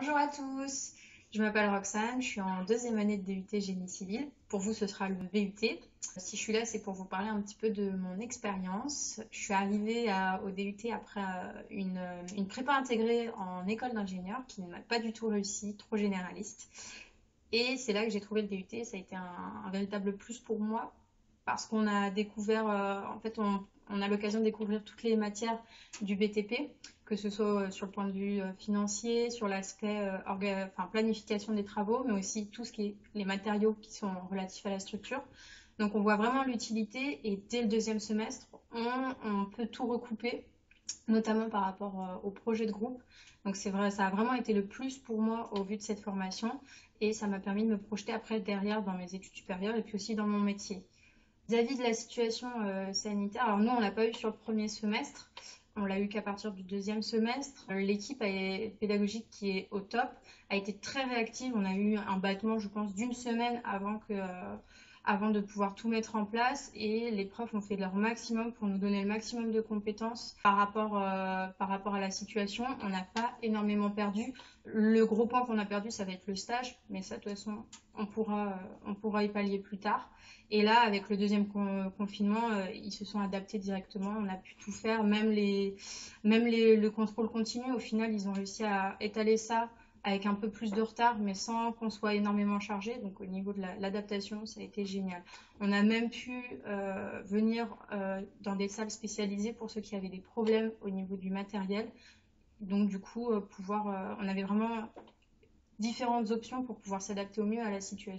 Bonjour à tous, je m'appelle Roxane, je suis en deuxième année de DUT Génie Civil. Pour vous, ce sera le BUT. Si je suis là, c'est pour vous parler un petit peu de mon expérience. Je suis arrivée au DUT après euh, une, une prépa intégrée en école d'ingénieur qui ne m'a pas du tout réussi, trop généraliste. Et c'est là que j'ai trouvé le DUT. Ça a été un, véritable plus pour moi parce qu'on a découvert, euh, en fait, on, on a l'occasion de découvrir toutes les matières du BTP, que ce soit euh, sur le point de vue euh, financier, sur l'aspect planification des travaux, mais aussi tout ce qui est les matériaux qui sont relatifs à la structure. Donc on voit vraiment l'utilité et dès le deuxième semestre, on, peut tout recouper, notamment par rapport au projet de groupe. Donc c'est vrai, ça a vraiment été le plus pour moi au vu de cette formation et ça m'a permis de me projeter après derrière dans mes études supérieures et puis aussi dans mon métier. Vis-à-vis de la situation euh, sanitaire, alors nous, on l'a pas eu sur le premier semestre, on l'a eu qu'à partir du deuxième semestre. Euh, l'équipe pédagogique qui est au top a été très réactive. On a eu un battement, je pense, d'une semaine avant que euh, avant de pouvoir tout mettre en place et les profs ont fait leur maximum pour nous donner le maximum de compétences par rapport, euh, par rapport à la situation. On n'a pas énormément perdu. Le gros point qu'on a perdu, ça va être le stage, mais ça, de toute façon, on pourra, on pourra y pallier plus tard. Et là, avec le deuxième confinement, euh, ils se sont adaptés directement. On a pu tout faire, même, les, même les, le contrôle continu. Au final, ils ont réussi à étaler ça avec un peu plus de retard, mais sans qu'on soit énormément chargé. Donc au niveau de l'adaptation, ça a été génial. On a même pu euh, venir euh, dans des salles spécialisées pour ceux qui avaient des problèmes au niveau du matériel. Donc du coup, euh, pouvoir, on avait vraiment différentes options pour pouvoir s'adapter au mieux à la situation.